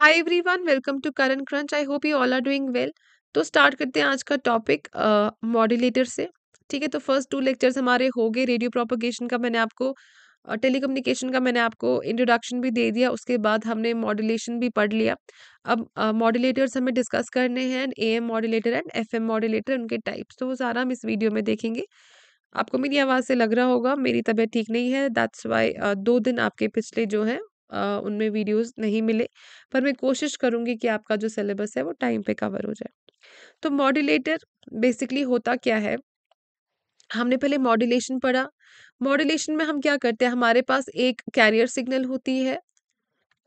Hi everyone welcome to Current Crunch I hope you all are doing well तो start करते हैं आज का टॉपिक मॉड्यूलेटर से। ठीक है तो फ़र्स्ट टू लेक्चर्स हमारे हो गए। रेडियो प्रोपोगेशन का मैंने आपको टेलीकम्युनिकेशन का मैंने आपको इंट्रोडक्शन भी दे दिया। उसके बाद हमने मॉड्यूलेशन भी पढ़ लिया। अब मॉड्यूलेटर्स हमें डिस्कस करने हैं। A M modulator and F M modulator उनके टाइप्स तो वो सारा हम इस वीडियो में देखेंगे। आपको मेरी आवाज़ से लग रहा होगा, मेरी तबीयत ठीक नहीं है। दैट्स वाई दो दिन आपके पिछले जो है उनमें वीडियोस नहीं मिले, पर मैं कोशिश करूँगी कि आपका जो सिलेबस है वो टाइम पे कवर हो जाए। तो मॉड्यूलेटर बेसिकली होता क्या है? हमने पहले मॉड्यूलेशन पढ़ा, मॉड्यूलेशन में हम क्या करते हैं? हमारे पास एक कैरियर सिग्नल होती है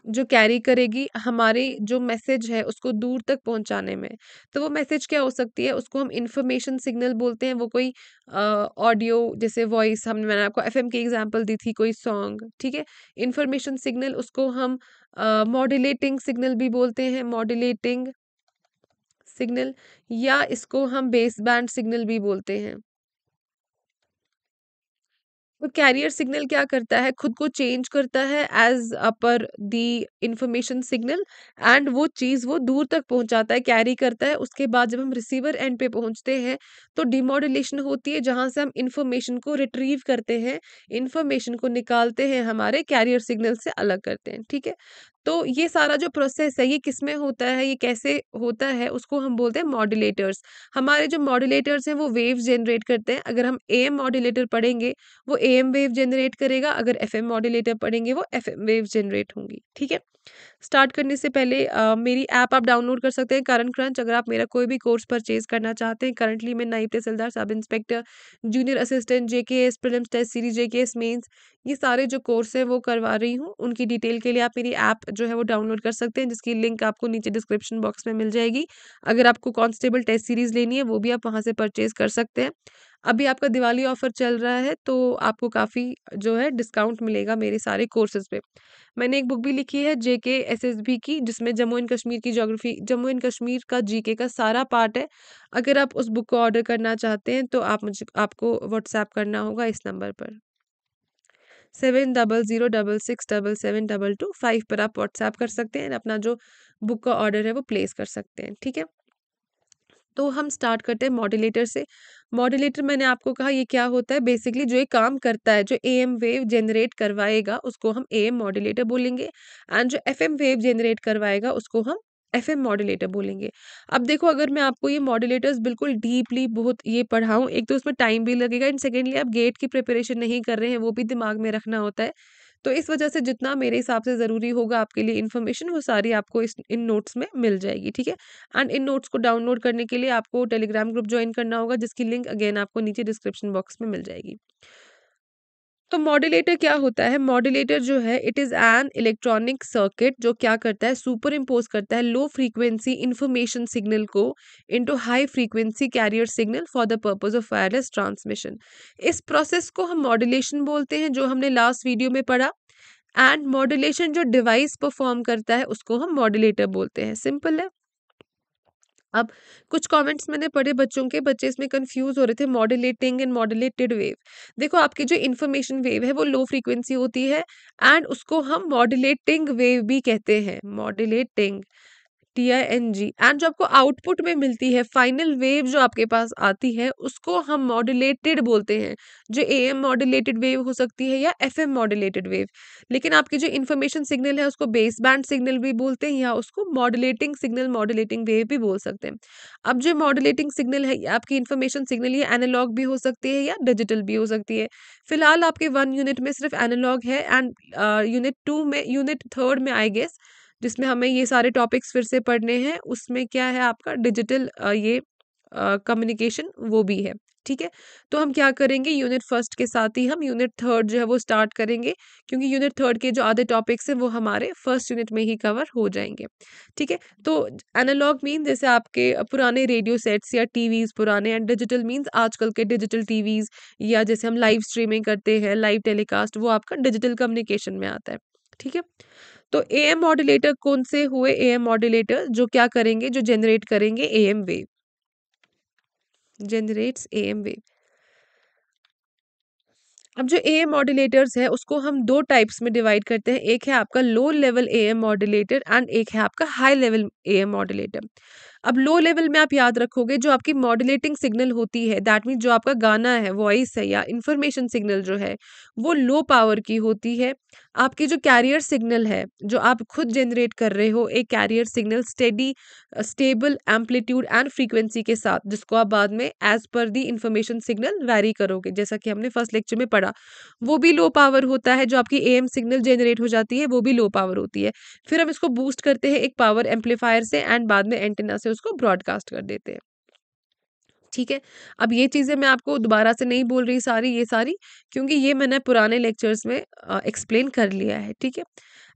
जो कैरी करेगी, हमारे जो मैसेज है उसको दूर तक पहुँचाने में। तो वो मैसेज क्या हो सकती है? उसको हम इंफॉर्मेशन सिग्नल बोलते हैं, वो कोई ऑडियो जैसे वॉइस हमने, मैंने आपको एफएम की एग्जांपल दी थी, कोई सॉन्ग ठीक है? इंफॉर्मेशन सिग्नल उसको हम मॉड्यूलेटिंग सिग्नल भी बोलते हैं मॉड्यूलेटिंग सिग्नल या इसको हम बेस बैंड सिग्नल भी बोलते हैं। वो कैरियर सिग्नल क्या करता है, खुद को चेंज करता है as per the information signal and वो चीज़ वो दूर तक पहुंचाता है कैरी करता है। उसके बाद जब हम रिसीवर एंड पे पहुँचते हैं तो डिमोडुलेशन होती है, जहाँ से हम इंफॉर्मेशन को रिट्रीव करते हैं इंफॉर्मेशन को निकालते हैं हमारे कैरियर सिग्नल से अलग करते हैं, ठीक है? तो ये सारा जो प्रोसेस है, ये किसमें होता है, ये कैसे होता है, उसको हम बोलते हैं मॉड्यूलेटर्स। हमारे जो मॉड्यूलेटर्स हैं, वो वेव्स जनरेट करते हैं। अगर हम ए एम मॉड्यूलेटर पढ़ेंगे, वो ए एम वेव जनरेट करेगा, अगर एफ़ एम मॉड्यूलेटर पढ़ेंगे, वो एफ़ एम वेव जनरेट होंगी, ठीक है? स्टार्ट करने से पहले अ, मेरी ऐप आप डाउनलोड कर सकते हैं करंट क्रंच। अगर आप मेरा कोई भी कोर्स परचेज करना चाहते हैं करंटली मैं नाइब तहसीलदार sub inspector junior assistant J K S prelims test series J K S mains ये सारे जो कोर्स हैं वो करवा रही हूँ। उनकी डिटेल के लिए आप मेरी ऐप जो है वो डाउनलोड कर सकते हैं जिसकी लिंक आपको नीचे डिस्क्रिप्शन बॉक्स में मिल जाएगी। अगर आपको कॉन्स्टेबल टेस्ट सीरीज़ लेनी है वो भी आप वहाँ से परचेज कर सकते हैं। अभी आपका दिवाली ऑफ़र चल रहा है तो आपको काफ़ी जो है डिस्काउंट मिलेगा मेरे सारे कोर्सेज पे। मैंने एक बुक भी लिखी है जे के एस एस बी की, जिसमें जम्मू एंड कश्मीर की ज्योग्राफी, जम्मू एंड कश्मीर का जी के का सारा पार्ट है। अगर आप उस बुक को ऑर्डर करना चाहते हैं तो आप मुझे, आपको व्हाट्सएप करना होगा इस नंबर पर। Seven double zero double six double seven double two five पर आप व्हाट्सएप कर सकते हैं, अपना जो बुक का ऑर्डर है वो प्लेस कर सकते हैं, ठीक है? तो हम स्टार्ट करते हैं मॉड्यूलेटर से। मॉड्यूलेटर मैंने आपको कहा ये क्या होता है? बेसिकली जो ये काम करता है, जो ए एम वेव जनरेट करवाएगा, उसको हम ए एम मॉड्यूलेटर बोलेंगे एंड जो एफ़ एम वेव जनरेट करवाएगा, उसको हम एफ़ एम मॉड्यूलेटर बोलेंगे। अब देखो, अगर मैं आपको ये मॉड्यूलेटर्स बिल्कुल डीपली बहुत ये पढ़ाऊँ, एक तो उसमें टाइम भी लगेगा एंड सेकेंडली आप गेट की प्रिपरेशन नहीं कर रहे हैं, वो भी दिमाग में रखना होता है। तो इस वजह से जितना मेरे हिसाब से ज़रूरी होगा आपके लिए इन्फॉर्मेशन, वो सारी आपको इस, इन नोट्स में मिल जाएगी, ठीक है? एंड इन नोट्स को डाउनलोड करने के लिए आपको टेलीग्राम ग्रुप ज्वाइन करना होगा, जिसकी लिंक अगेन आपको नीचे डिस्क्रिप्शन बॉक्स में मिल जाएगी। तो मॉड्यूलेटर क्या होता है? मॉड्यूलेटर जो है it is an electronic circuit जो क्या करता है? सुपर इम्पोज करता है लो फ्रीक्वेंसी इन्फॉर्मेशन सिग्नल को into high frequency carrier signal for the purpose of wireless transmission इस प्रोसेस को हम मॉड्यूलेशन बोलते हैं, जो हमने लास्ट वीडियो में पढ़ा। एंड मॉड्यूलेशन जो डिवाइस परफॉर्म करता है, उसको हम मॉड्यूलेटर बोलते हैं। सिंपल है? अब कुछ कमेंट्स मैंने पढ़े बच्चों के, बच्चे इसमें कंफ्यूज हो रहे थे मॉड्यूलेटिंग एंड मॉड्यूलेटेड वेव देखो, आपकी जो इन्फॉर्मेशन वेव है, वो लो फ्रीक्वेंसी होती है एंड उसको हम मॉड्यूलेटिंग वेव भी कहते हैं modulating T I N G and जो आपको आउटपुट में मिलती है फाइनल वेव जो आपके पास आती है, उसको हम मॉड्यूलेटेड बोलते हैं। जो ए एम मॉड्यूलेटेड वेव हो सकती है या एफ़ एम मॉड्यूलेटेड वेव लेकिन आपकी जो इन्फॉर्मेशन सिग्नल है, उसको बेस बैंड सिग्नल भी बोलते हैं या उसको मॉड्यूलेटिंग सिग्नल मॉड्यूलेटिंग वेव भी बोल सकते हैं। अब जो मॉड्यूलेटिंग सिग्नल है, आपकी इन्फॉर्मेशन सिग्नल ये एनालॉग भी हो सकती है या डिजिटल भी हो सकती है। फ़िलहाल आपके वन यूनिट में सिर्फ़ एनालॉग है एंड यूनिट टू में यूनिट थर्ड में आई गेस जिसमें हमें ये सारे टॉपिक्स फिर से पढ़ने हैं, उसमें क्या है आपका? डिजिटल ये कम्युनिकेशन वो भी है, ठीक है? तो हम क्या करेंगे? यूनिट फ़र्स्ट के साथ ही हम यूनिट थर्ड जो है वो स्टार्ट करेंगे, क्योंकि यूनिट थर्ड के जो आधे टॉपिक्स हैं वो हमारे फ़र्स्ट यूनिट में ही कवर हो जाएँगे, ठीक है? तो एनालॉग मीन जैसे आपके पुराने रेडियो सेट्स या टीवीज पुराने एंड डिजिटल मीन्स आजकल के डिजिटल टीवीज या जैसे हम लाइव स्ट्रीमिंग करते हैं लाइव टेलीकास्ट वो आपका डिजिटल कम्युनिकेशन में आता है, ठीक है? तो ए एम मॉड्यूलेटर कौन से हुए ए एम मॉड्यूलेटर जो क्या करेंगे? जो जनरेट करेंगे A M wave generate A M wave अब जो ए एम मॉड्यूलेटर्स है, उसको हम दो टाइप्स में डिवाइड करते हैं। एक है आपका low level A M modulator and एक है आपका high level A M modulator अब लो लेवल में आप याद रखोगे जो आपकी मॉड्यूलेटिंग सिग्नल होती है दैट मीन जो आपका गाना है वॉइस है या इन्फॉर्मेशन सिग्नल जो है, वो लो पावर की होती है। आपकी जो कैरियर सिग्नल है, जो आप खुद जनरेट कर रहे हो, एक carrier signal steady stable amplitude and frequency के साथ, जिसको आप बाद में एज पर दी इंफॉर्मेशन सिग्नल वैरी करोगे। जैसा कि हमने फ़र्स्ट लेक्चर में पढ़ा, वो भी लो पावर होता है, जो आपकी एम सिग्नल जनरेट हो जाती है, वो भी लो पावर होती है। फिर हम इसको बूस्ट करते हैं एक पावर एम्पलीफायर से एंड बाद में एंटेना से उसको ब्रॉडकास्ट कर देते हैं। ठीक है? अब ये चीज़ें मैं आपको दोबारा से नहीं बोल रही सारी, ये सारी, क्योंकि ये मैंने पुराने लेक्चर्स में एक्सप्लेन कर लिया है, ठीक है?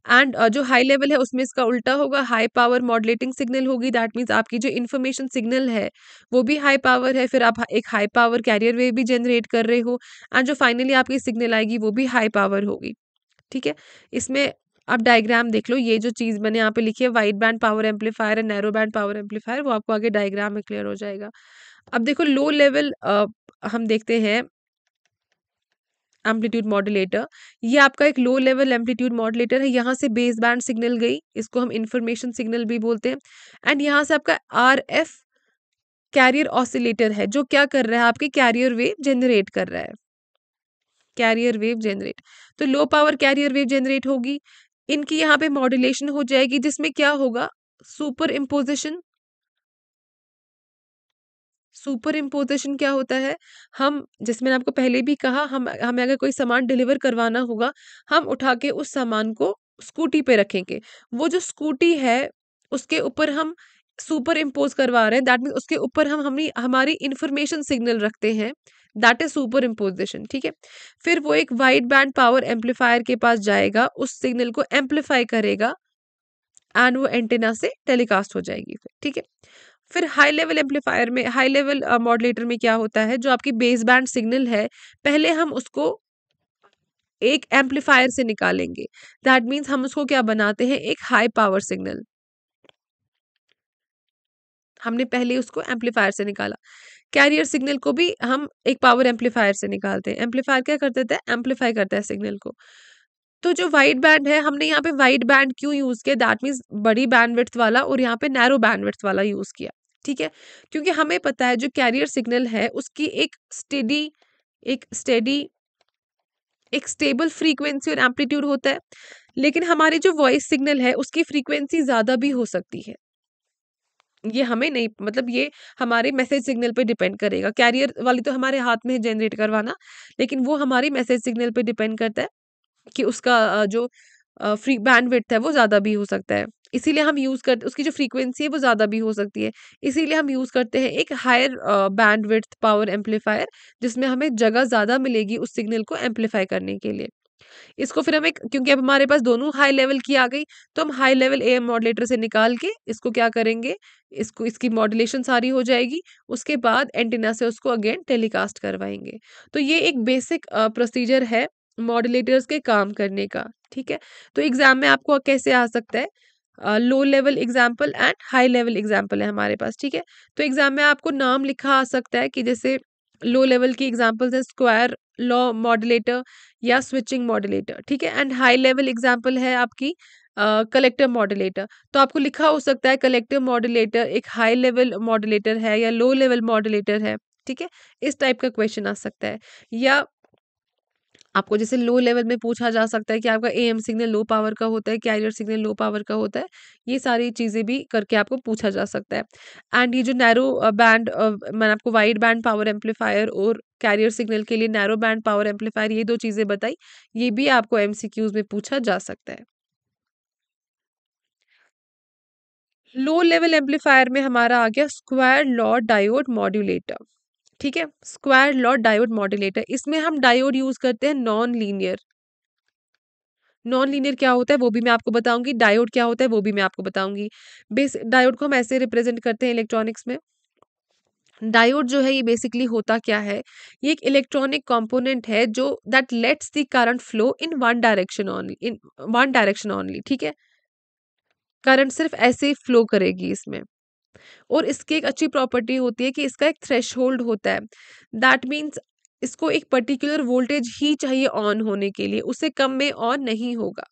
एंड जो हाई लेवल है उसमें इसका उल्टा होगा हाई पावर मॉडलेटिंग सिग्नल होगी दैट मीन्स आपकी जो इन्फॉर्मेशन सिग्नल है, वो भी हाई पावर है, फिर आप एक हाई पावर कैरियर वेव भी जनरेट कर रहे हो एंड जो फाइनली आपकी सिग्नल आएगी, वो भी हाई पावर होगी, ठीक है? इसमें आप डायग्राम देख लो, ये जो चीज़ मैंने यहाँ पे लिखी है wide band power amplifier and narrow band power amplifier वो आपको आगे डायग्राम में क्लियर हो जाएगा। अब देखो लो लेवल हम देखते हैं एम्पलीट्यूड मॉड्यूलेटर ये आपका एक लो लेवल एम्पलीट्यूड मॉड्यूलेटर है, यहाँ से बेस बैंड सिग्नल गई, इसको हम इंफॉर्मेशन सिग्नल भी बोलते हैं। एंड यहाँ से आपका आर एफ़ कैरियर ऑसिलेटर है, जो क्या कर रहा है, आपके कैरियर वेव जनरेट कर रहा है। कैरियर वेव जनरेट तो low power carrier wave generate होगी इनकी यहाँ पे मॉड्यूलेशन हो जाएगी, जिसमें क्या होगा? सुपर इम्पोजिशन सुपर इम्पोजिशन क्या होता है? हम जिसमें आपको पहले भी कहा, हम, हमें अगर कोई सामान डिलीवर करवाना होगा, हम उठा के उस सामान को स्कूटी पे रखेंगे। वो जो स्कूटी है, उसके ऊपर हम सुपर इम्पोज करवा रहे हैं। दैट मीन उसके ऊपर हम हमारी हमारी इंफॉर्मेशन सिग्नल रखते हैं। दैट इज़ सुपर इम्पोजिशन ठीक है? फिर वो एक वाइड बैंड पावर एम्पलीफायर के पास जाएगा, उस सिग्नल को एम्पलीफाई करेगा एंड वो एंटेना से टेलीकास्ट हो जाएगी फिर, ठीक है? फिर हाई लेवल एम्पलीफायर में हाई लेवल मॉडलेटर में क्या होता है? जो आपकी बेस बैंड सिग्नल है, पहले हम उसको एक एम्पलीफायर से निकालेंगे। दैट मीन्स हम उसको क्या बनाते हैं? एक हाई पावर सिग्नल हमने पहले उसको एम्पलीफायर से निकाला। कैरियर सिग्नल को भी हम एक पावर एम्पलीफायर से निकालते हैं। एम्पलीफायर क्या कर देता है? एम्पलीफाई करता है सिग्नल को। तो जो वाइड बैंड है, हमने यहाँ पे वाइड बैंड क्यों यूज़ किया? दैट मीन्स बड़ी बैंडविड्थ वाला और यहाँ पे नैरो बैंडविड्थ वाला यूज़ किया, ठीक है? क्योंकि हमें पता है जो कैरियर सिग्नल है, उसकी एक स्टेडी एक स्टेडी एक स्टेबल फ्रीक्वेंसी और एम्पलीट्यूड होता है। लेकिन हमारी जो वॉइस सिग्नल है, उसकी फ्रीक्वेंसी ज़्यादा भी हो सकती है। ये हमें नहीं मतलब ये हमारे मैसेज सिग्नल पे डिपेंड करेगा। कैरियर वाली तो हमारे हाथ में जनरेट करवाना, लेकिन वो हमारी मैसेज सिग्नल पे डिपेंड करता है कि उसका जो फ्री बैंडविड्थ है वो ज़्यादा भी हो सकता है। इसीलिए हम यूज़ करते उसकी जो फ्रीक्वेंसी है वो ज़्यादा भी हो सकती है। इसीलिए हम यूज़ करते हैं एक हायर बैंडविड्थ पावर एम्पलीफायर जिसमें हमें जगह ज़्यादा मिलेगी उस सिग्नल को एम्पलीफाई करने के लिए। इसको फिर हम एक, क्योंकि अब हमारे पास दोनों हाई लेवल की आ गई तो हम high level A M modulator से निकाल के इसको क्या करेंगे? इसको, इसकी मॉडुलेशन सारी हो जाएगी, उसके बाद एंटीना से उसको अगेन टेलीकास्ट करवाएँगे। तो ये एक बेसिक प्रोसीजर है मॉडुलेटर्स के काम करने का, ठीक है? तो एग्ज़ाम में आपको कैसे आ सकता है? Low level example and high level example है हमारे पास, ठीक है? तो एग्ज़ाम में आपको नाम लिखा आ सकता है कि जैसे लो लेवल की एग्जाम्पल्स है स्क्वायर लॉ मॉडलेटर या स्विचिंग मॉडलेटर ठीक है? एंड हाई लेवल एग्ज़ाम्पल है आपकी कलेक्टर मॉडलेटर तो आपको लिखा हो सकता है कलेक्टिव मॉडलेटर एक हाई लेवल मॉडलेटर है या लो लेवल मॉडलेटर है, ठीक है? इस टाइप का क्वेश्चन आ सकता है। या आपको जैसे लो लेवल में पूछा जा सकता है कि आपका A M signal low power का होता है कैरियर सिग्नल लो पावर का होता है, ये सारी चीज़ें भी करके आपको पूछा जा सकता है। एंड ये जो नैरो बैंड मैंने आपको वाइड बैंड पावर एम्पलीफायर और कैरियर सिग्नल के लिए नैरो बैंड पावर एम्पलीफायर ये दो चीज़ें बताई, ये भी आपको एम में पूछा जा सकता है। लो लेवल एम्पलीफायर में हमारा आ गया स्क्वायर लॉ डायोड मॉड्यूलेटर ठीक है? स्क्वायर लॉ डायोड मॉड्यूलेटर इसमें हम डायोड यूज़ करते हैं नॉन लीनियर नॉन लीनियर क्या होता है वो भी मैं आपको बताऊँगी डायोड क्या होता है वो भी मैं आपको बताऊँगी। बेस डायोड को हम ऐसे रिप्रेजेंट करते हैं इलेक्ट्रॉनिक्स में। डायोड जो है ये बेसिकली होता क्या है? ये एक इलेक्ट्रॉनिक कंपोनेंट है जो that lets the current flow in one direction only in one direction only ठीक है? करंट सिर्फ़ ऐसे ही फ्लो करेगी इसमें। और इसकी एक अच्छी प्रॉपर्टी होती है कि इसका एक थ्रेश होता है। दैट मीन्स इसको एक पर्टिकुलर वोल्टेज ही चाहिए ऑन होने के लिए। उससे कम में ऑन नहीं होगा।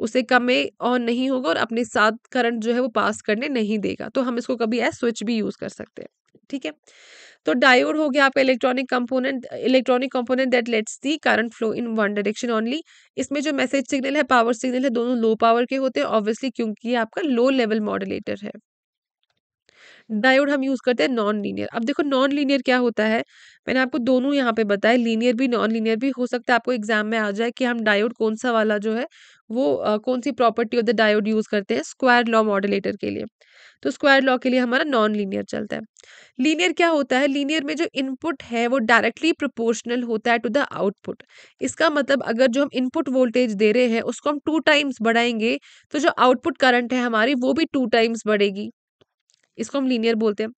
उससे कम में ऑन नहीं होगा और अपने साथ करंट जो है वो पास करने नहीं देगा। तो हम इसको कभी एज स्विच भी यूज़ कर सकते हैं। ठीक है? तो डायोड हो गया आपका electronic component electronic component that lets the current flow in one direction only इसमें जो मैसेज सिग्नल है पावर सिग्नल है, दोनों लो पावर के होते हैं ऑब्वियसली क्योंकि ये आपका लो लेवल मॉडुलेटर है। डायोड हम यूज़ करते हैं नॉन लीनियर अब देखो नॉन लीनियर क्या होता है? मैंने आपको दोनों यहाँ पे बताया लीनियर भी नॉन लीनियर भी हो सकता है आपको एग्ज़ाम में आ जाए कि हम डायोड कौन सा वाला जो है वो अ, कौन सी property of the diode use करते हैं स्क्वायर लॉ मॉडलेटर के लिए। तो स्क्वायर लॉ के लिए हमारा नॉन लीनियर चलता है। लीनियर क्या होता है? लीनियर में जो इनपुट है वो डायरेक्टली प्रोपोर्शनल होता है टू द आउटपुट। इसका मतलब अगर जो हम इनपुट वोल्टेज दे रहे हैं उसको हम टू टाइम्स बढ़ाएँगे तो जो आउटपुट करंट है हमारी वो भी टू टाइम्स बढ़ेगी। इसको हम लीनियर बोलते हैं।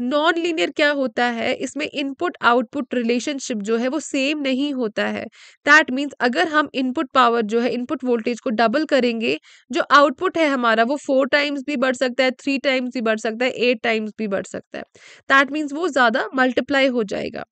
नॉन लीनियर क्या होता है? इसमें इनपुट आउटपुट रिलेशनशिप जो है वो सेम नहीं होता है। दैट मीन्स अगर हम इनपुट पावर जो है इनपुट वोल्टेज को डबल करेंगे, जो आउटपुट है हमारा वो फोर टाइम्स भी बढ़ सकता है थ्री टाइम्स भी बढ़ सकता है एट टाइम्स भी बढ़ सकता है। दैट मीन्स वो ज़्यादा मल्टीप्लाई हो जाएगा।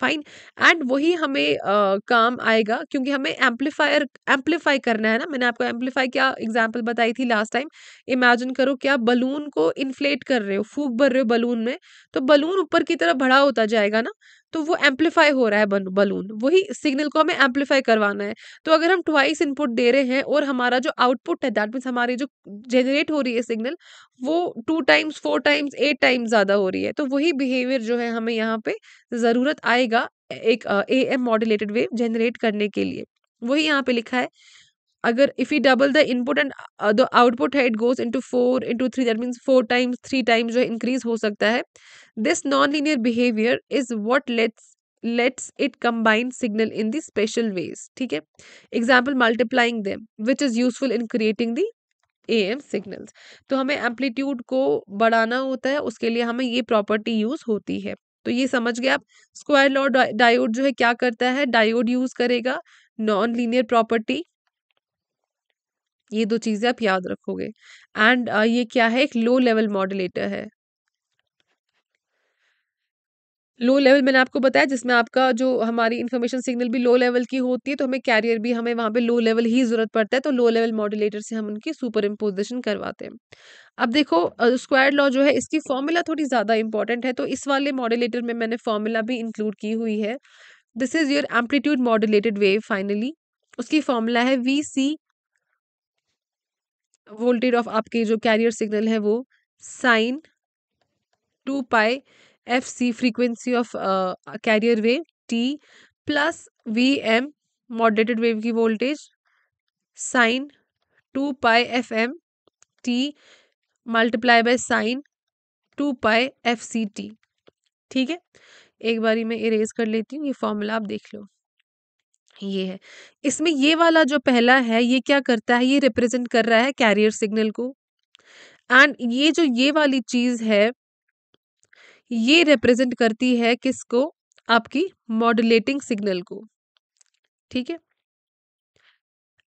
फाइन एंड वही हमें uh, काम आएगा क्योंकि हमें एम्पलीफायर एम्पलीफाई करना है ना। मैंने आपको एम्पलीफाई क्या एग्ज़ाम्पल बताई थी लास्ट टाइम इमेजिन करो क्या बलून को इन्फ्लेट कर रहे हो फूक भर रहे हो बलून में तो बलून ऊपर की तरफ़ बड़ा होता जाएगा ना। तो वो एम्पलीफाई हो रहा है बलून वही सिग्नल को हमें एम्पलीफाई करवाना है। तो अगर हम ट्वाइस इनपुट दे रहे हैं और हमारा जो आउटपुट है दैट मीन्स हमारी जो जनरेट हो रही है सिग्नल वो two times four times eight times ज़्यादा हो रही है। तो वही बिहेवियर जो है हमें यहाँ पे ज़रूरत आएगा एक A M modulated wave generate करने के लिए। वही यहाँ पे लिखा है अगर if you double the input and the output है it goes into four into three that means four times three times जो इंक्रीज हो सकता है। This non linear behaviour is what lets lets it combine signal in the special ways ठीक है? Example multiplying them which is useful in creating the A M signals तो हमें amplitude को बढ़ाना होता है, उसके लिए हमें ये प्रॉपर्टी यूज़ होती है। तो ये समझ गए आप? स्क्वायर लॉ डायोड जो है क्या करता है? डायोड यूज़ करेगा नॉन लीनियर प्रॉपर्टी ये दो चीज़ें आप याद रखोगे। एंड ये क्या है, एक लो लेवल मॉडुलेटर है। लो लेवल मैंने आपको बताया, जिसमें आपका जो हमारी इन्फॉर्मेशन सिग्नल भी लो लेवल की होती है तो हमें कैरियर भी, हमें वहाँ पे लो लेवल ही ज़रूरत पड़ता है तो लो लेवल मॉड्यूलेटर से हम उनकी सुपर इम्पोजिशन करवाते हैं। अब देखो स्क्वायर लॉ जो है, इसकी फॉर्मूला थोड़ी ज़्यादा इंपॉर्टेंट है तो इस वाले मॉड्यूलेटर में मैंने फॉर्मूला भी इंक्लूड की हुई है। This is your amplitude modulated wave finally उसकी फॉर्मूला है वी सी वोल्टेज ऑफ़ आपके जो कैरियर सिग्नल है वो sine two pi F C frequency of carrier wave T plus V M modulated wave की voltage sine two pi F M T multiply by sine two pi F C T ठीक है? एक बारी मैं erase कर लेती हूँ, ये फॉर्मूला आप देख लो। ये है। इसमें ये वाला जो पहला है, ये क्या करता है? ये रिप्रेजेंट कर रहा है कैरियर सिग्नल को। एंड ये जो ये वाली चीज़ है, ये रिप्रेजेंट करती है किसको? आपकी मॉड्यूलेटिंग सिग्नल को। ठीक है?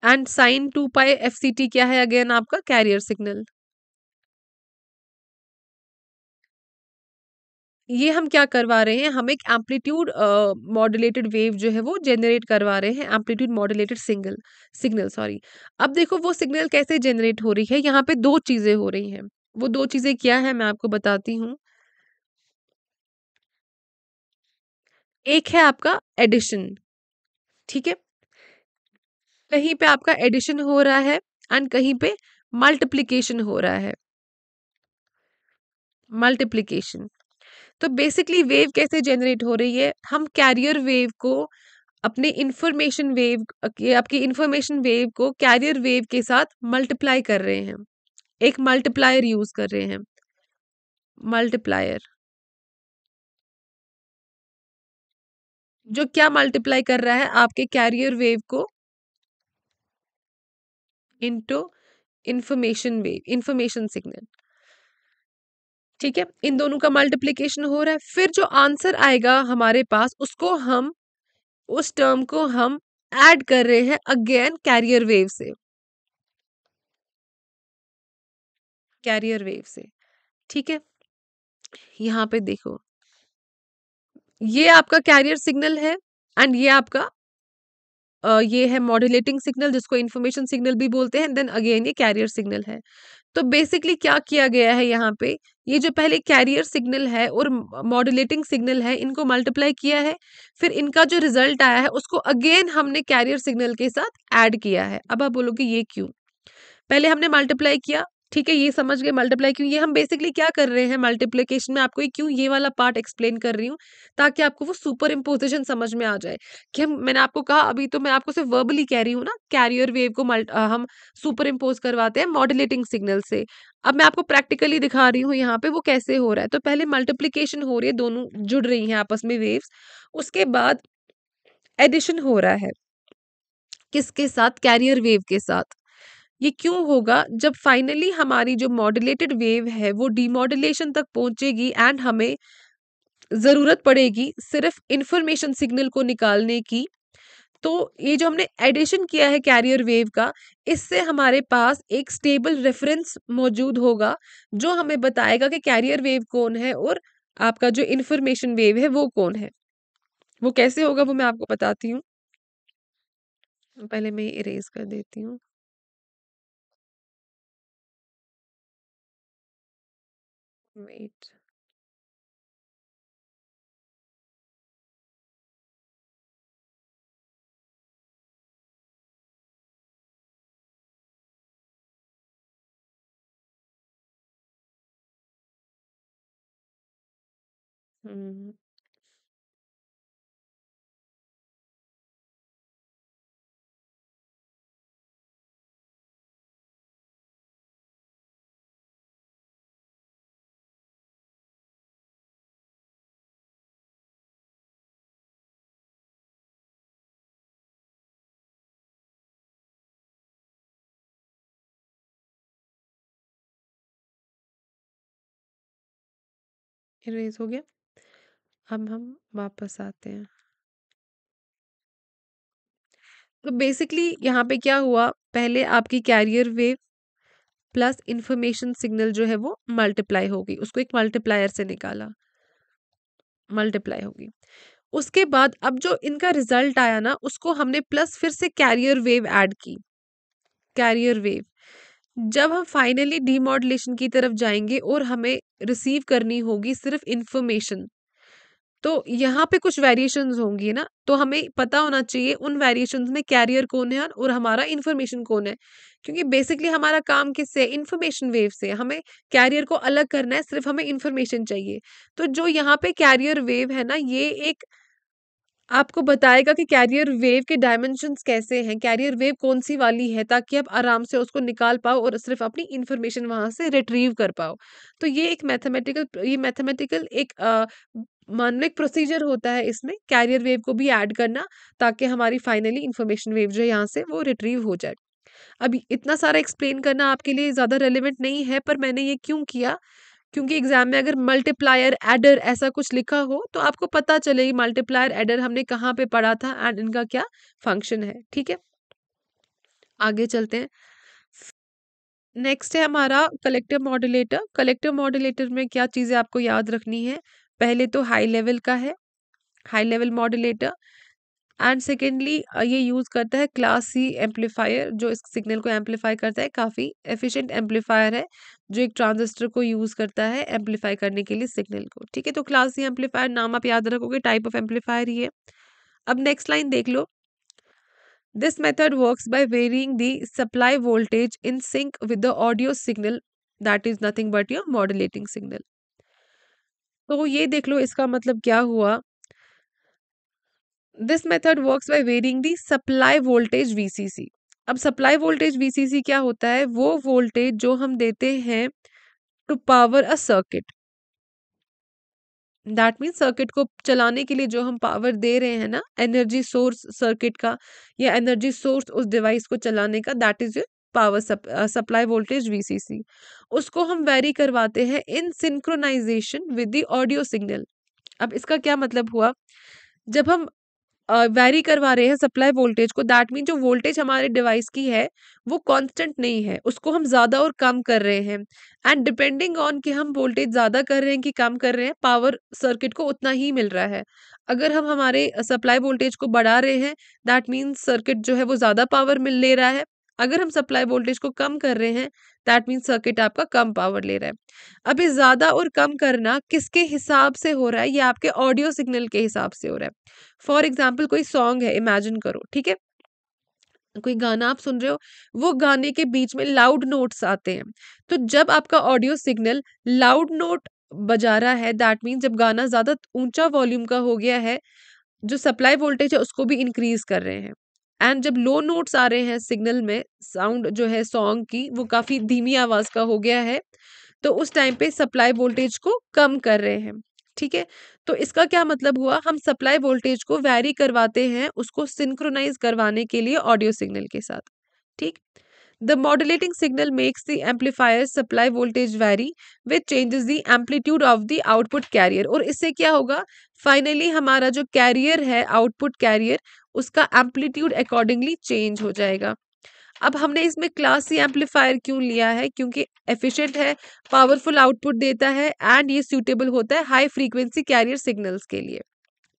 And sine two pi F C T क्या है अगेन आपका? Carrier signal. ये हम क्या करवा रहे हैं? हम एक एम्पलीट्यूड मॉड्यूलेटेड वेव जो है वो जनरेट करवा रहे हैं, amplitude modulated single signal sorry अब देखो वो सिग्नल कैसे जनरेट हो रही है? यहाँ पे दो चीज़ें हो रही हैं। वो दो चीज़ें क्या है मैं आपको बताती हूँ। एक है आपका एडिशन ठीक है? कहीं पे आपका एडिशन हो रहा है एंड कहीं पे मल्टीप्लिकेशन हो रहा है। मल्टीप्लिकेशन तो बेसिकली वेव कैसे जनरेट हो रही है? हम कैरियर वेव को, अपने इंफॉर्मेशन वेव आपकी इंफॉर्मेशन वेव को कैरियर वेव के साथ मल्टीप्लाई कर रहे हैं। एक मल्टीप्लायर यूज़ कर रहे हैं। मल्टीप्लायर जो क्या मल्टीप्लाई कर रहा है, आपके कैरियर वेव को into information wave information signal ठीक है? इन दोनों का मल्टीप्लीकेशन हो रहा है। फिर जो आंसर आएगा हमारे पास, उसको हम, उस टर्म को हम ऐड कर रहे हैं अगेन कैरियर वेव से। कैरियर वेव से। ठीक है? यहाँ पे देखो। ये आपका कैरियर सिग्नल है एंड ये आपका ये है मॉड्यूलेटिंग सिग्नल जिसको इन्फॉर्मेशन सिग्नल भी बोलते हैं देन अगेन ये कैरियर सिग्नल है। तो बेसिकली क्या किया गया है यहाँ पे? ये जो पहले कैरियर सिग्नल है और मॉड्यूलेटिंग सिग्नल है, इनको मल्टीप्लाई किया है, फिर इनका जो रिज़ल्ट आया है, उसको अगेन हमने कैरियर सिग्नल के साथ ऐड किया है। अब आप बोलोगे ये क्यों? पहले हमने मल्टीप्लाई किया ठीक है, ये समझ गए मल्टीप्लाई क्यों, ये हम बेसिकली क्या कर रहे हैं मल्टीप्लीकेशन में? आपको ये क्यों ये वाला पार्ट एक्सप्लेन कर रही हूँ, ताकि आपको वो सुपर इम्पोजिशन समझ में आ जाए कि हम, मैंने आपको कहा, अभी तो मैं आपको सिर्फ़ वर्बली कह रही हूँ ना कैरियर वेव को मल्ट हम सुपर इम्पोज करवाते हैं मॉड्यूलेटिंग सिग्नल से। अब मैं आपको प्रैक्टिकली दिखा रही हूँ यहाँ पे वो कैसे हो रहा है। तो पहले मल्टीप्लीकेशन हो रही है, दोनों जुड़ रही हैं आपस में वेव्स उसके बाद एडिशन हो रहा है। किसके साथ? कैरियर वेव के साथ। ये क्यों होगा? जब फाइनली हमारी जो मॉड्यूलेटेड वेव है, वो डीमॉड्यूलेशन तक पहुंचेगी एंड हमें ज़रूरत पड़ेगी सिर्फ़ इंफॉर्मेशन सिग्नल को निकालने की तो ये जो हमने एडिशन किया है कैरियर वेव का, इससे हमारे पास एक स्टेबल रेफरेंस मौजूद होगा, जो हमें बताएगा कि कैरियर वेव कौन है और आपका जो इंफॉर्मेशन वेव है, वो कौन है। वो कैसे होगा, वो मैं आपको बताती हूँ। पहले मैं इरेज कर देती हूँ। वेट हम्म इरेज हो गया। अब हम वापस आते हैं। तो बेसिकली यहाँ पे क्या हुआ? पहले आपकी carrier wave plus information signal जो है वो मल्टीप्लाई होगी। उसको एक मल्टीप्लायर से निकाला। मल्टीप्लाई होगी। उसके बाद अब जो इनका रिज़ल्ट आया ना, उसको हमने प्लस फिर से कैरियर वेव ऐड की। कैरियर वेव जब हम फाइनली डीमॉडुलेशन की तरफ़ जाएँगे और हमें रिसीव करनी होगी सिर्फ़ इन्फॉर्मेशन तो यहाँ पे कुछ वेरिएशंस होंगी ना? तो हमें पता होना चाहिए उन वेरिएशंस में कैरियर कौन है और हमारा इन्फॉर्मेशन कौन है। क्योंकि बेसिकली हमारा काम किससे इन्फॉर्मेशन वेव से। हमें कैरियर को अलग करना है, सिर्फ़ हमें इन्फॉर्मेशन चाहिए। तो जो यहाँ पे कैरियर वेव है ना, ये एक आपको बताएगा कि कैरियर वेव के डायमेंशंस कैसे हैं? कैरियर वेव कौन सी वाली है ताकि आप आराम से उसको निकाल पाओ और सिर्फ़ अपनी इन्फॉर्मेशन वहाँ से रिट्रीव कर पाओ। तो ये एक मैथमेटिकल ये मैथमेटिकल एक मान लो एक प्रोसीजर होता है इसमें। कैरियर वेव को भी ऐड करना ताकि हमारी फाइनली इन्फॉर्मेशन वेव जो है यहाँ से वो रिट्रीव हो जाए। अभी इतना सारा एक्सप्लेन करना आपके लिए ज़्यादा रेलिवेंट नहीं है, पर मैंने ये क्यों किया? क्योंकि एग्ज़ाम में अगर मल्टीप्लायर एडर ऐसा कुछ लिखा हो तो आपको पता चलेगी मल्टीप्लायर एडर हमने कहाँ पे पढ़ा था एंड इनका क्या फ़ंक्शन है, ठीक है? आगे चलते हैं। नेक्स्ट है हमारा कलेक्टिव मॉड्यूलेटर कलेक्टिव मॉड्यूलेटर में क्या चीज़ें आपको याद रखनी है? पहले तो हाई लेवल का है। High level modulator and secondly ये यूज़ करता है क्लास सी एम्पलीफायर जो इस सिग्नल को एम्पलीफाई करता है, काफ़ी एफिशिएंट एम्पलीफायर है, जो एक ट्रांजिस्टर को यूज़ करता है एम्पलीफाई करने के लिए सिग्नल को। ठीक है तो क्लास सी एम्पलीफायर नाम आप याद रखोगे टाइप ऑफ़ एम्पलीफायर है अब नेक्स्ट लाइन देख लो। This method works by varying the supply voltage in sync with the audio signal that is nothing but your modulating signal तो ये देख लो, इसका मतलब क्या हुआ? This method works by varying the supply voltage VCC अब सप्लाई वोल्टेज वीसीसी क्या होता है? वो वोल्टेज जो हम देते हैं to power a circuit that mean circuit को चलाने के लिए जो हम पावर दे रहे हैं ना एनर्जी सोर्स सर्किट का, या एनर्जी सोर्स उस डिवाइस को चलाने का that is power supply voltage VCC उसको हम वेरी करवाते हैं in synchronization with the audio signal अब इसका क्या मतलब हुआ? जब हम वेरी करवा रहे हैं सप्लाई वोल्टेज को दैट मीन जो वोल्टेज हमारे डिवाइस की है, वो कांस्टेंट नहीं है, उसको हम ज़्यादा और कम कर रहे हैं। एंड डिपेंडिंग ऑन कि हम वोल्टेज ज़्यादा कर रहे हैं कि कम कर रहे हैं पावर सर्किट को उतना ही मिल रहा है। अगर हम हमारे सप्लाई वोल्टेज को बढ़ा रहे हैं दैट मीन्स सर्किट जो है वो ज़्यादा पावर मिल ले रहा है अगर हम सप्लाई वोल्टेज को कम कर रहे हैं दैट मीन्स सर्किट आपका कम पावर ले रहा है। अभी ज़्यादा और कम करना किसके हिसाब से हो रहा है? ये आपके ऑडियो सिग्नल के हिसाब से हो रहा है। फॉर एग्ज़ाम्पल कोई सॉन्ग है इमेजिन करो, ठीक है? कोई गाना आप सुन रहे हो, वो गाने के बीच में लाउड नोट्स आते हैं। तो जब आपका ऑडियो सिग्नल लाउड नोट बजा रहा है दैट मीन जब गाना ज़्यादा ऊँचा वॉल्यूम का हो गया है, जो सप्लाई वोल्टेज है, उसको भी इंक्रीज कर रहे हैं। एंड जब लो नोट्स आ रहे हैं सिग्नल में, साउंड जो है सॉन्ग की, वो काफ़ी धीमी आवाज़ का हो गया है तो उस टाइम पे सप्लाई वोल्टेज को कम कर रहे हैं, ठीक है? तो इसका क्या मतलब हुआ? हम सप्लाई वोल्टेज को वैरी करवाते हैं उसको सिंक्रोनाइज करवाने के लिए ऑडियो सिग्नल के साथ, ठीक? The modulating signal makes the amplifier supply voltage vary which changes the amplitude of the output carrier और इससे क्या होगा? फाइनली हमारा जो कैरियर है आउटपुट कैरियर उसका एम्पलीट्यूड अकॉर्डिंगली चेंज हो जाएगा। अब हमने इसमें क्लास सी एम्पलीफायर क्यों लिया है? क्योंकि एफिशिएंट है, पावरफुल आउटपुट देता है एंड ये सूटेबल होता है हाई फ्रीक्वेंसी कैरियर सिग्नल्स के लिए।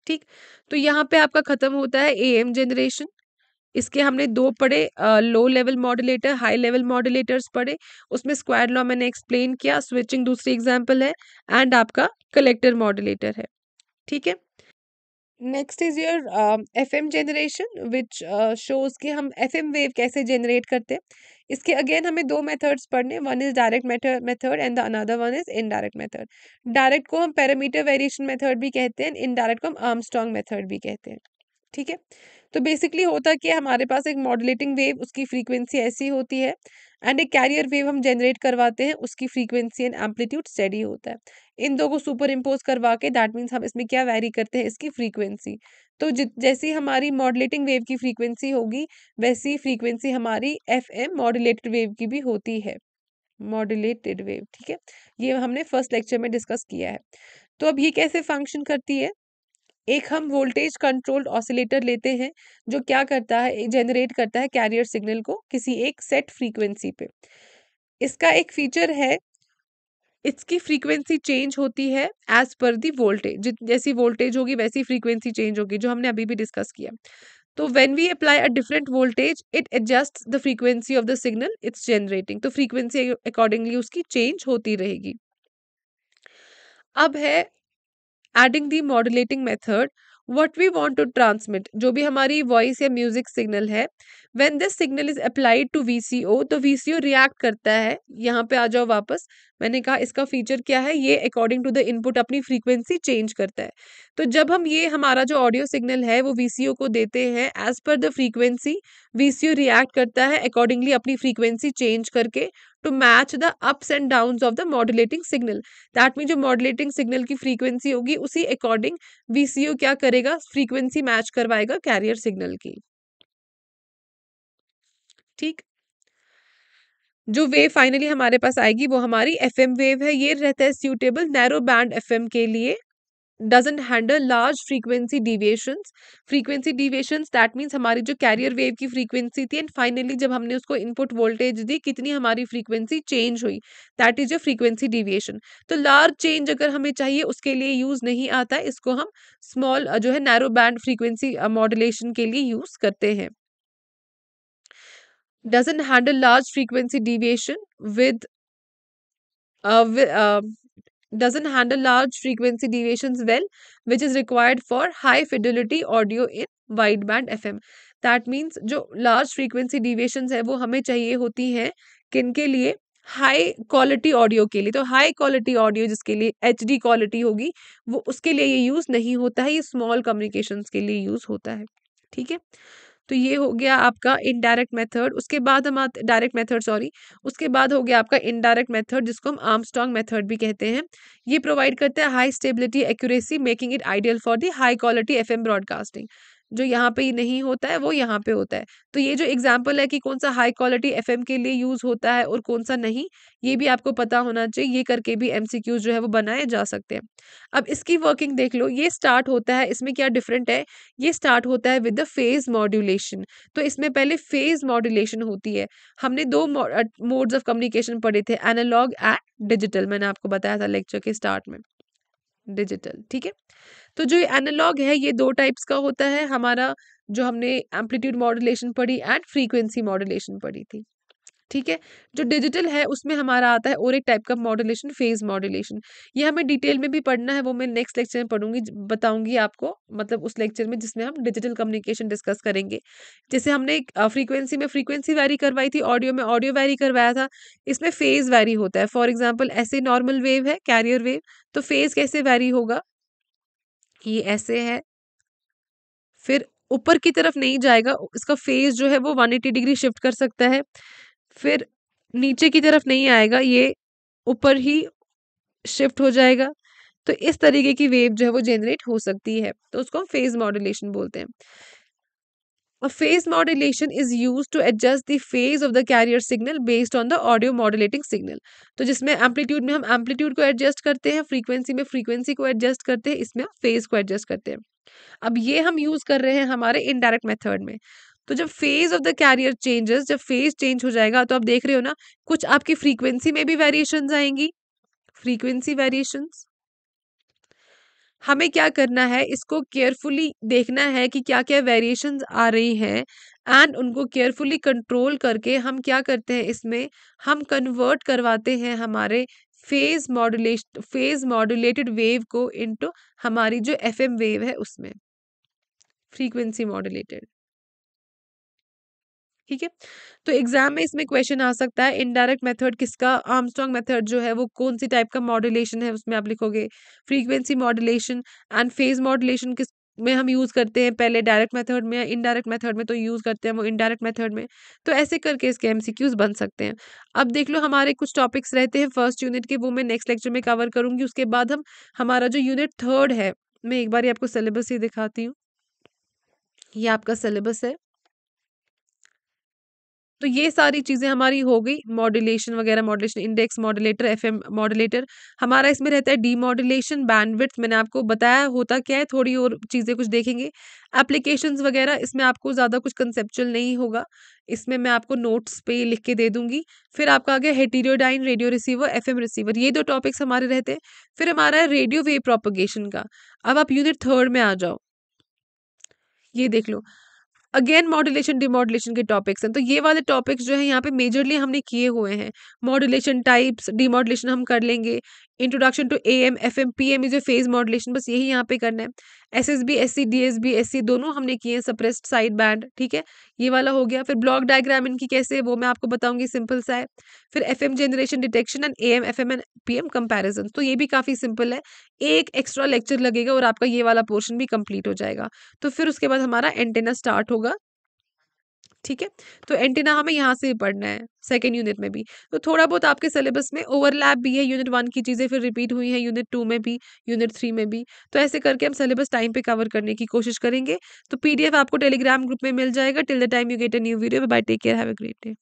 ठीक? तो यहाँ पे आपका खत्म होता है ए एम जनरेशन इसके हमने दो पढ़े low level modulator high level modulators पढ़े। उसमें स्क्वायर लॉ मैंने एक्सप्लेन किया स्विचिंग दूसरी एग्ज़ाम्पल है एंड आपका कलेक्टर मॉडुलेटर है। ठीक है? Next is your F M generation which shows कि हम एफ़ एम वेव कैसे जनरेट करते हैं। इसके अगेन हमें दो मेथड्स पढ़ने one is direct method and the another one is indirect method direct को हम पैरामीटर वेरिएशन मेथड भी कहते हैं। इनडायरेक्ट को हम आर्मस्ट्रॉन्ग मेथड भी कहते हैं। ठीक है? तो बेसिकली होता क्या हमारे पास एक मॉडुलेटिंग वेव उसकी फ्रीक्वेंसी ऐसी होती है। एंड एक कैरियर वेव हम जनरेट करवाते हैं, उसकी फ्रीक्वेंसी एंड एम्पलीट्यूड स्टडी होता है। इन दो को सुपर इम्पोज करवा के दैट मीन्स हम इसमें क्या वेरी करते हैं, इसकी फ्रीक्वेंसी। तो जैसी हमारी मॉडुलेटिंग वेव की फ्रीक्वेंसी होगी, वैसी फ्रीक्वेंसी हमारी एफ़ एम मॉडुलेटेड वेव की भी होती है। मॉडुलेटेड वेव, ठीक है? ये हमने फ़र्स्ट लेक्चर में डिस्कस किया है। तो अब ये कैसे फ़ंक्शन करती है? एक हम वोल्टेज कंट्रोल्ड ऑसिलेटर लेते हैं, जो क्या करता है जनरेट करता है कैरियर सिग्नल को किसी एक सेट फ्रीक्वेंसी पे। इसका एक फीचर है, इसकी फ्रीक्वेंसी चेंज होती है एज पर दी वोल्टेज जैसी वोल्टेज होगी वैसी फ्रीक्वेंसी चेंज होगी, जो हमने अभी भी डिस्कस किया। तो when we apply a different voltage it adjust the frequency of the signal it's generating तो फ्रीक्वेंसी अकॉर्डिंगली उसकी चेंज होती रहेगी। अब है adding the modulating method what we want to transmit जो भी हमारी वॉइस या म्यूज़िक सिग्नल है when this signal is applied to V C O तो वी सी ओ रिएक्ट करता है, यहाँ पे आ जाओ वापस, मैंने कहा इसका फीचर क्या है, ये अकॉर्डिंग टू द इनपुट अपनी फ्रीक्वेंसी चेंज करता है। तो जब हम ये, हमारा जो ऑडियो सिग्नल है, वो वी सी ओ को देते हैं as per the frequency VCO react करता है अकॉर्डिंगली अपनी फ्रीक्वेंसी चेंज करके to match the ups and down of the modulating signal that mean जो मॉडुलेटिंग सिग्नल की फ्रीक्वेंसी होगी, उसी अकॉर्डिंग वीसीओ क्या करेगा? फ्रीक्वेंसी मैच करवाएगा कैरियर सिग्नल की। ठीक? जो वेव फाइनली हमारे पास आएगी, वो हमारी एफ़ एम वेव है। ये रहता है suitable narrow band F M के लिए। Doesn't handle large frequency deviations frequency deviations that means हमारी जो कैरियर वेव की फ्रीक्वेंसी थी एंड फाइनली जब हमने उसको इनपुट वोल्टेज दी कितनी हमारी फ्रीक्वेंसी चेंज हुई। That is a frequency deviation तो लार्ज चेंज अगर हमें चाहिए उसके लिए यूज़ नहीं आता है इसको हम स्मॉल जो है नैरो बैंड फ्रीक्वेंसी मॉडुलेशन के लिए यूज़ करते हैं। Large frequency deviation with uh, uh, doesn't handle large frequency deviations well which is required for high fidelity audio in wideband fm that means जो large frequency deviations है वो हमें चाहिए होती हैं किन के लिए हाई क्वालिटी ऑडियो के लिए तो हाई क्वालिटी ऑडियो जिसके लिए एच डी क्वालिटी होगी वो उसके लिए ये यूज़ नहीं होता है ये स्मॉल कम्युनिकेशंस के लिए यूज़ होता है ठीक है तो ये हो गया आपका इनडायरेक्ट मेथड उसके बाद हम डायरेक्ट मेथड सॉरी उसके बाद हो गया आपका इनडायरेक्ट मेथड जिसको हम आर्मस्ट्रॉन्ग मेथड भी कहते हैं। ये प्रोवाइड करता है high stability accuracy making it ideal for the high quality FM broadcasting जो यहाँ पे नहीं होता है, वो यहाँ पे होता है। तो ये जो एग्ज़ाम्पल है कि कौन सा हाई क्वालिटी एफएम के लिए यूज़ होता है और कौन सा नहीं, ये भी आपको पता होना चाहिए, ये करके भी एमसीक्यूज जो है वो बनाए जा सकते हैं। अब इसकी वर्किंग देख लो, ये स्टार्ट होता है, इसमें क्या डिफरेंट है? ये स्टार्ट होता है विद द फ़ेज़ मॉड्यूलेशन तो इसमें पहले फ़ेज़ मॉड्यूलेशन होती है। हमने दो मोड्स ऑफ़ कम्युनिकेशन पढ़े थे एनालॉग एंड डिजिटल मैंने आपको बताया था लेक्चर के स्टार्ट में। डिजिटल ठीक है? तो जो एनालॉग है, ये दो टाइप्स का होता है, हमारा जो हमने एम्पलीट्यूड मॉड्यूलेशन पढ़ी एंड फ्रीक्वेंसी मॉड्यूलेशन पढ़ी थी, ठीक है? जो डिजिटल है, उसमें हमारा आता है और एक टाइप का मॉड्यूलेशन, फ़ेज़ मॉड्यूलेशन, ये हमें डिटेल में भी पढ़ना है, वो मैं नेक्स्ट लेक्चर में पढ़ूँगी बताऊँगी आपको मतलब उस लेक्चर में जिसमें हम डिजिटल कम्युनिकेशन डिस्कस करेंगे, जैसे हमने फ्रीक्वेंसी में फ्रीक्वेंसी वैरी करवाई थी, ऑडियो में ऑडियो वैरी करवाया था, इसमें फ़ेज़ वैरी होता है, फॉर एग्ज़ाम्पल ऐसे नॉर्मल वेव है, कैरियर वेव तो फ़ेज़ कैसे वैरी होगा? ये ऐसे है। फिर ऊपर की तरफ़ नहीं जाएगा इसका फेस जो है वो 180 डिग्री शिफ्ट कर सकता है। फिर नीचे की तरफ़ नहीं आएगा, ये ऊपर ही शिफ्ट हो जाएगा। तो इस तरीके की वेव जो है वो जेनरेट हो सकती है। तो उसको हम फ़ेज़ मॉड्यूलेशन बोलते हैं। A phase modulation is used to adjust the phase of the carrier signal based on the audio modulating signal. तो जिसमें एम्पलीट्यूड में हम एम्पलीट्यूड को एडजस्ट करते हैं फ्रीक्वेंसी में फ्रीक्वेंसी को एडजस्ट करते हैं, इसमें हम फ़ेज़ को एडजस्ट करते हैं। अब ये हम यूज़ कर रहे हैं हमारे इनडायरेक्ट मेथड में। तो जब phase of the carrier changes जब फ़ेज़ चेंज हो जाएगा तो आप देख रहे हो ना, कुछ आपकी फ्रीक्वेंसी में भी वेरिएशन आएँगी। फ्रीक्वेंसी वेरिएशंस हमें क्या करना है, इसको केयरफुली देखना है कि क्या क्या वेरिएशन आ रही हैं एंड उनको केयरफुली कंट्रोल करके हम क्या करते हैं इसमें, हम कन्वर्ट करवाते हैं हमारे phase modulation phase modulated wave को इनटू हमारी जो एफएम वेव है उसमें फ्रीक्वेंसी मॉड्यूलेटेड ठीक है? तो एग्ज़ाम में इसमें क्वेश्चन आ सकता है इनडायरेक्ट मेथड किसका? आर्मस्ट्रॉन्ग मेथड जो है, वो कौन सी टाइप का मॉड्यूलेशन है, उसमें आप लिखोगे। Frequency modulation and phase modulation किसमें हम यूज़ करते हैं? पहले डायरेक्ट मेथड में इनडायरेक्ट मेथड में तो यूज़ करते हैं वो इनडायरेक्ट मेथड में। तो ऐसे करके इसके एमसीक्यूज बन सकते हैं। अब देख लो, हमारे कुछ टॉपिक्स रहते हैं फ़र्स्ट यूनिट के, वो मैं नेक्स्ट लेक्चर में कवर करूँगी। उसके बाद हम, हमारा जो यूनिट थर्ड है, मैं एक बार ही आपको सिलेबस ही दिखाती हूँ। ये आपका सिलेबस है। तो ये सारी चीज़ें हमारी हो गई मॉड्यूलेशन वगैरह modulation index modulator FM modulator हमारा इसमें रहता है डी मॉड्यूलेशन बैंडविड्थ मैंने आपको बताया होता क्या है, थोड़ी और चीज़ें कुछ देखेंगे। एप्लीकेशंस वगैरह, इसमें आपको ज़्यादा कुछ कंसेप्चुअल नहीं होगा। इसमें मैं आपको नोट्स पे लिख के दे दूँगी। फिर आपका आगे heterodyne radio receiver FM receiver ये दो टॉपिक्स हमारे रहते हैं। फिर हमारा है रेडियो वेव प्रोपोगेशन का। अब आप यूनिट थर्ड में आ जाओ। ये देख लो। अगेन मॉड्यूलेशन डिमॉड्यूलेशन के टॉपिक्स हैं। तो ये वाले टॉपिक्स जो है, यहाँ पे मेजरली हमने किए हुए हैं। मॉड्यूलेशन टाइप्स डिमॉड्यूलेशन हम कर लेंगे। Introduction to A M F M P M is phase modulation बस यही यहाँ पे करना है। S S B S C D S B S C दोनों हमने किए हैं सप्रेस्ड साइड बैंड ठीक है? ये वाला हो गया। फिर ब्लॉक डायग्राम इनकी कैसे है वो मैं आपको बताऊँगी सिंपल सा है। फिर F M generation detection and A M F M and P M comparison तो ये भी काफ़ी सिंपल है। एक एक्स्ट्रा लेक्चर लगेगा और आपका ये वाला पोर्शन भी कंप्लीट हो जाएगा। तो फिर उसके बाद हमारा एंटेना स्टार्ट होगा। ठीक है? तो एंटीना हमें यहाँ से ही पढ़ना है सेकेंड यूनिट में भी। तो थोड़ा बहुत आपके सिलेबस में ओवरलैप भी है यूनिट वन की चीज़ें फिर रिपीट हुई हैं यूनिट टू में भी यूनिट थ्री में भी। तो ऐसे करके हम सिलेबस टाइम पे कवर करने की कोशिश करेंगे। तो पीडीएफ आपको टेलीग्राम ग्रुप में मिल जाएगा। Till the time you get a new video bye take care have a great day